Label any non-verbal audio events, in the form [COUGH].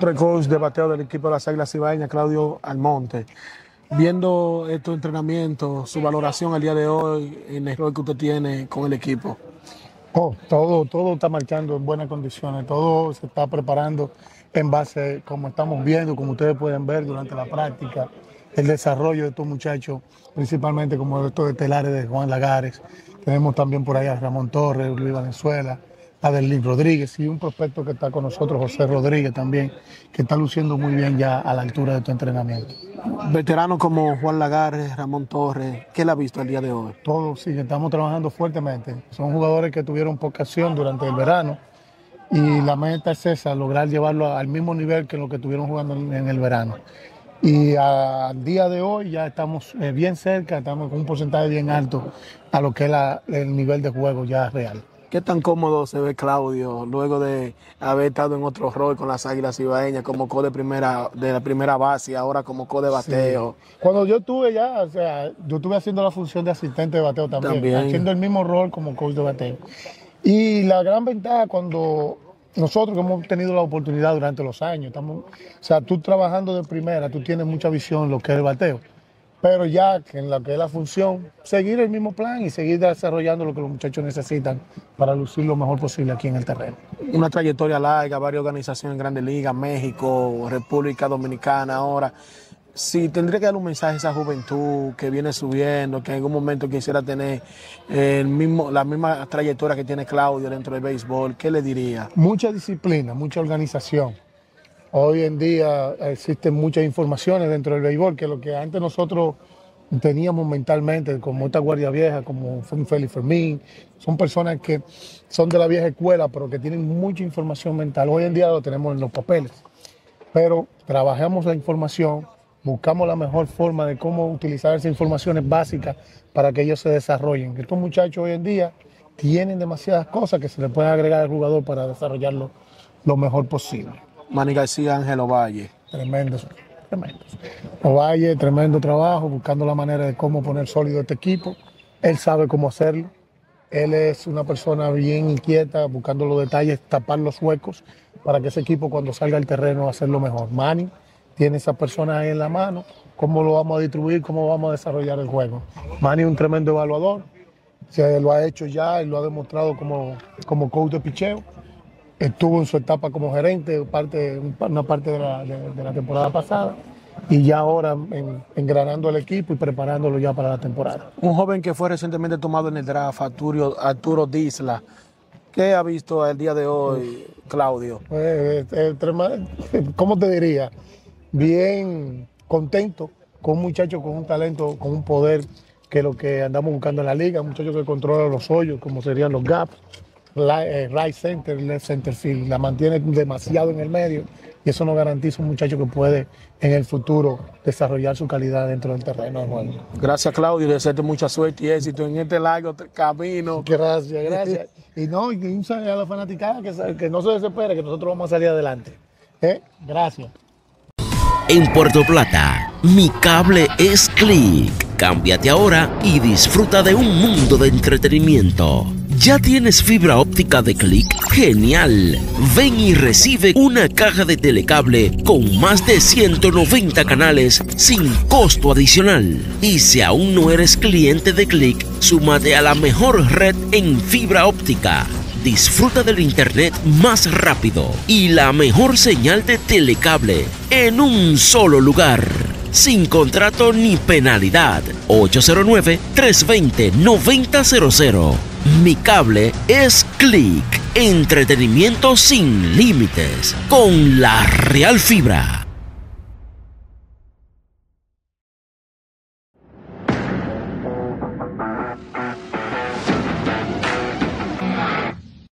Coach de bateo del equipo de las Águilas Cibaeñas, Claudio Almonte. Viendo estos entrenamientos, su valoración al día de hoy el rol que usted tiene con el equipo. Oh, todo, todo está marchando en buenas condiciones, todo se está preparando en base, como estamos viendo, como ustedes pueden ver durante la práctica, el desarrollo de estos muchachos, principalmente como estos estelares de Juan Lagares. Tenemos también por ahí a Ramón Torres, Luis Valenzuela, Adelín Rodríguez y un prospecto que está con nosotros, José Rodríguez también, que está luciendo muy bien ya a la altura de tu entrenamiento. Veteranos como Juan Lagares, Ramón Torres, ¿qué le ha visto el día de hoy? Todos, sí, estamos trabajando fuertemente. Son jugadores que tuvieron poca acción durante el verano y la meta es esa, lograr llevarlo al mismo nivel que lo que estuvieron jugando en el verano. Y al día de hoy ya estamos eh, bien cerca, estamos con un porcentaje bien alto a lo que es el nivel de juego ya real. ¿Qué tan cómodo se ve Claudio luego de haber estado en otro rol con las Águilas Ibaeñas como co de primera de la primera base y ahora como co de bateo? Cuando yo estuve ya, o sea, yo estuve haciendo la función de asistente de bateo también, haciendo el mismo rol como coach de bateo. Y la gran ventaja cuando nosotros que hemos tenido la oportunidad durante los años, estamos, o sea, tú trabajando de primera, tú tienes mucha visión en lo que es el bateo pero ya que en lo que es la función, seguir el mismo plan y seguir desarrollando lo que los muchachos necesitan para lucir lo mejor posible aquí en el terreno. Una trayectoria larga, varias organizaciones en Grandes Ligas, México, República Dominicana ahora. Si tendría que dar un mensaje a esa juventud que viene subiendo, que en algún momento quisiera tener el mismo, la misma trayectoria que tiene Claudio dentro del béisbol, ¿qué le diría? Mucha disciplina, mucha organización Hoy en día existen muchas informaciones dentro del béisbol, que lo que antes nosotros teníamos mentalmente, como esta guardia vieja, como Félix Fermín, son personas que son de la vieja escuela, pero que tienen mucha información mental. Hoy en día lo tenemos en los papeles, pero trabajamos la información, buscamos la mejor forma de cómo utilizar esas informaciones básicas para que ellos se desarrollen. Estos muchachos hoy en día tienen demasiadas cosas que se les puede agregar al jugador para desarrollarlo lo mejor posible. Manny García, Ángel Ovalle. Tremendos, tremendos. Ovalle, tremendo trabajo, buscando la manera de cómo poner sólido este equipo. Él sabe cómo hacerlo. Él es una persona bien inquieta, buscando los detalles, tapar los huecos para que ese equipo cuando salga al terreno hacerlo mejor. Manny tiene esa persona ahí en la mano, cómo lo vamos a distribuir, cómo vamos a desarrollar el juego. Manny es un tremendo evaluador, se lo ha hecho ya y lo ha demostrado como, como coach de picheo estuvo en su etapa como gerente, parte, una parte de la, temporada pasada, y ya ahora engranando el equipo y preparándolo ya para la temporada. Un joven que fue recientemente tomado en el draft, Arturo, Arturo Disla. ¿Qué ha visto el día de hoy, Claudio? Pues, [LAUGHS] ¿Cómo te diría? Bien contento con un muchacho con un talento, con un poder que es lo que andamos buscando en la liga, un muchacho que controla los hoyos, como serían los gaps eh, right center, left center field, la mantiene demasiado en el medio y eso no garantiza un muchacho que puede en el futuro desarrollar su calidad dentro del terreno Gracias Claudio, desearte mucha suerte y éxito en este largo camino. Gracias, [LAUGHS] gracias. y no, y un saludo a la fanaticada que, que no se desespere, que nosotros vamos a salir adelante. ¿Eh? Gracias. En Puerto Plata, mi cable es click. Cámbiate ahora y disfruta de un mundo de entretenimiento. ¿Ya tienes fibra óptica de click? ¡Genial! Ven y recibe una caja de telecable con más de 190 canales sin costo adicional. Y si aún no eres cliente de click, súmate a la mejor red en fibra óptica disfruta del internet más rápido y la mejor señal de telecable en un solo lugar. Sin contrato ni penalidad. 809-320-9000. Mi cable es Click. Entretenimiento sin límites. Con la Real Fibra.